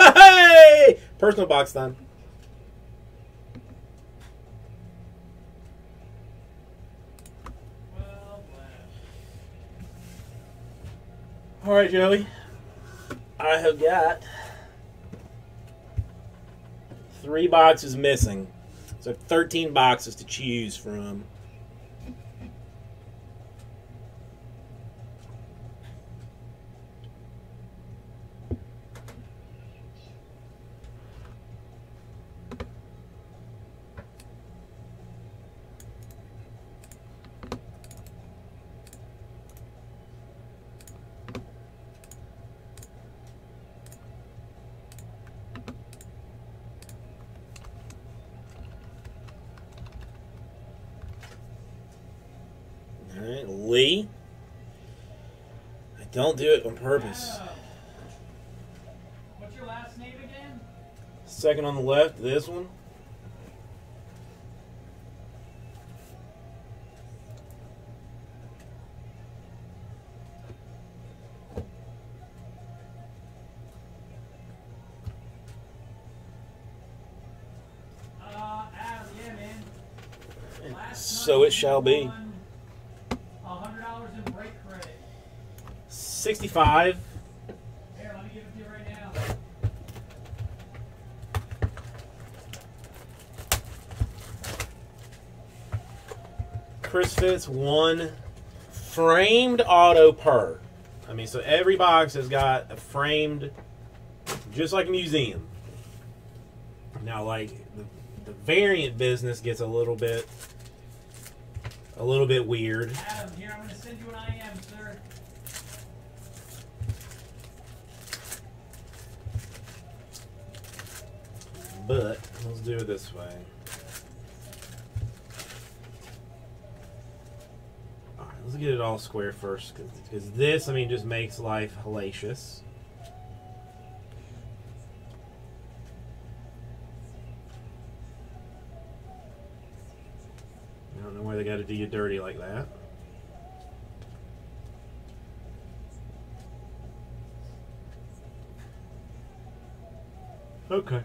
Hey! Personal box time. All right, Joey. I have got three boxes missing. So 13 boxes to choose from. All right, Lee. I don't do it on purpose. What's your last name again? Second on the left, this one. Uh, yeah, man. So it shall be. 65. Here, let me give it to you right now. Chris Fitz, one framed auto per. I mean, so every box has got a framed, just like a museum. Now, like the, the variant business gets a little bit, a little bit weird. Adam, here, I'm going to send you an IM, sir. But let's do it this way. Alright, let's get it all square first, because this, I mean, just makes life hellacious. I don't know why they got to do you dirty like that. Okay.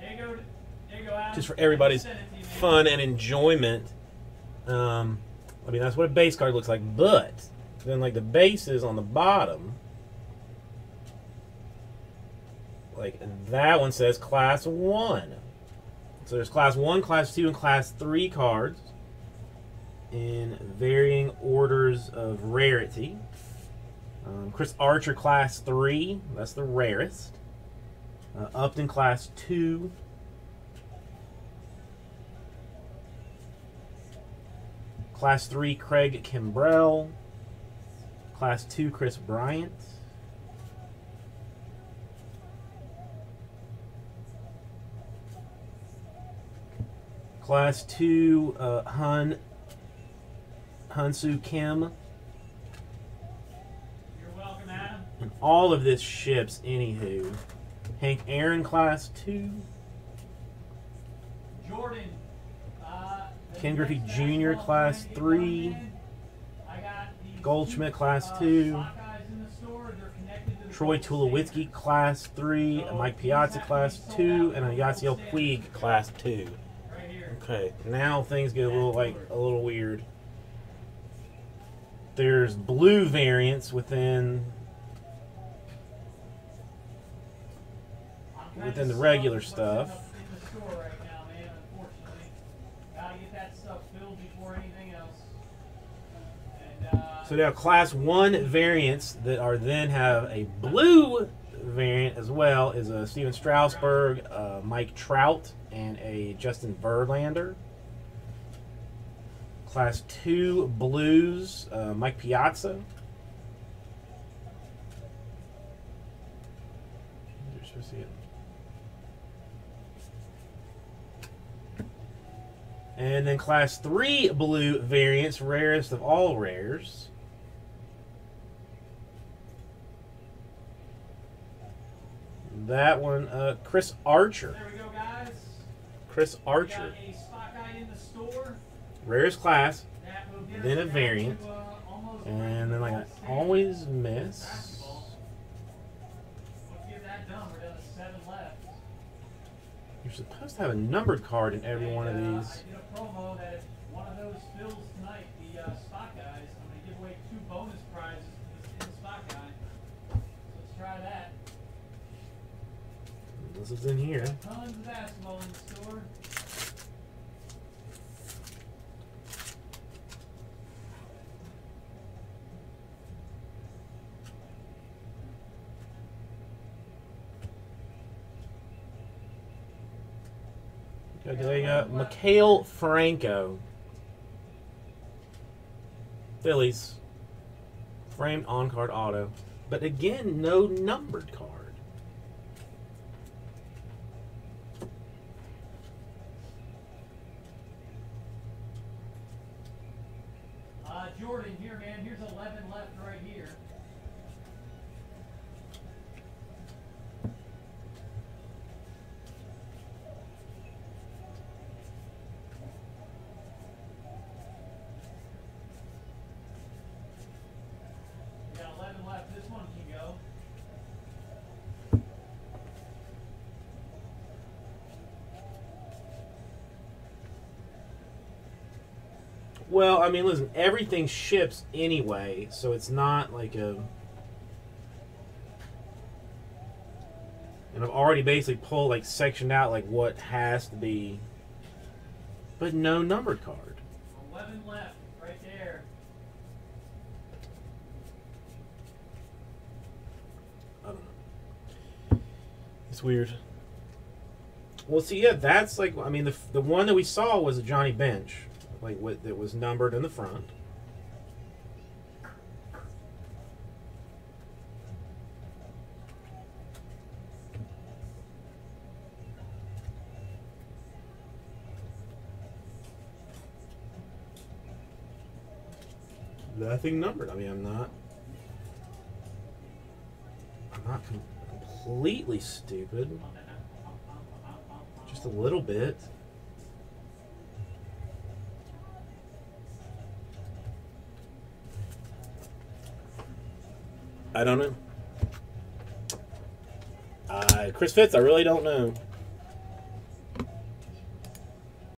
There you go. There you go, Adam. Just for everybody's fun and enjoyment. Um, I mean, that's what a base card looks like. But then, like the bases on the bottom, like that one says Class One. So there's Class One, Class Two, and Class Three cards in varying orders of rarity. Um, Chris Archer, Class Three. That's the rarest. Uh, Upton, Class Two. Class 3, Craig Kimbrel. Class 2, Kris Bryant. Class 2, uh, Hun Hyun-soo Kim. You're welcome, Adam. And all of this ships, anywho. Hank Aaron, Class 2. Jordan. Ken Griffey Jr., class three. it comes in. I got these Goldschmidt, class uh, two. Sockeyes in the store. They're connected to the Troy Golden State. Tulowitzki, Class 3. Mike Piazza, Class 2. And Yasiel Puig, Class 2. Okay, now things get a little like a little weird. There's blue variants within within the regular stuff. In the, in the store right now, man. Unfortunately, gotta get stuff filled before anything else. And uh, So now class one variants that are then have a blue variant as well is a Stephen Strasburg, uh, Mike Trout, and a Justin Verlander. Class two blues, uh, Mike Piazza. You're And then class 3 blue variants, rarest of all rares. That one, uh, Chris Archer. Go, Chris Archer. Rarest class, then a variant, to, uh, and then like I always miss. Done, basketball. supposed to have a numbered card in every one of these. I if one of those tonight, the spot guys, I'm going to give away two bonus prizes spot guy. Let's try that. This is in here. Tons of basketball in the store. Okay, they got Maikel Franco. Phillies. Framed on card auto. But again, no numbered card. Uh, Jordan, here, man. Here's 11 left right here. We got 11 left. This one can go. Well, I mean, listen, everything ships anyway, so it's not like a. And I've already basically pulled, like, sectioned out, like, what has to be. But no numbered card. 11 left right there. I don't know. It's weird. Well, see, yeah, that's like I mean the the one that we saw was a Johnny Bench, like what that was numbered in the front. Nothing numbered. I mean, I'm not. I'm not com- completely stupid. Just a little bit. I don't know. Uh, Chris Fitz, I really don't know.